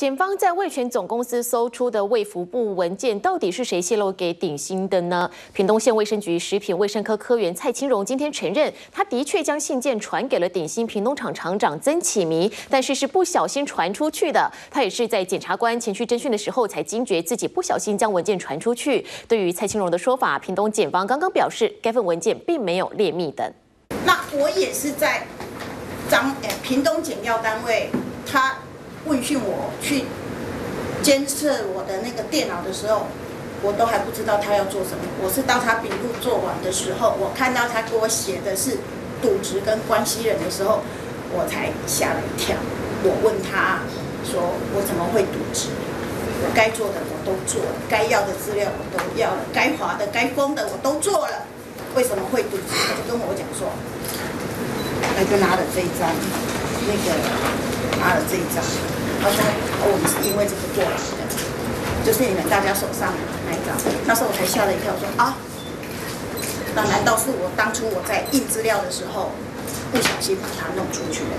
检方在味全总公司搜出的卫福部文件，到底是谁泄露给鼎新的呢？屏东县卫生局食品卫生科科员蔡清荣今天承认，他的确将信件传给了鼎新屏东厂厂长曾启明，但是是不小心传出去的。他也是在检察官前去侦讯的时候，才惊觉自己不小心将文件传出去。对于蔡清荣的说法，屏东检方刚刚表示，该份文件并没有列密等。那我也是在张诶屏东检调单位，他。问讯我去监测我的那个电脑的时候，我都还不知道他要做什么。我是到他笔录做完的时候，我看到他给我写的是赌职跟关系人的时候，我才吓了一跳。我问他说：“我怎么会赌职？我该做的我都做了，该要的资料我都要了，该划的、该封的我都做了，为什么会赌职？”他就跟我讲说：“他就拿了这一张，那个。”拿了这一张，他说：“我们是因为这个过来的，就是你们大家手上的那一张。”那时候我才吓了一跳，说：“啊，那难道是我当初我在印资料的时候不小心把它弄出去了？”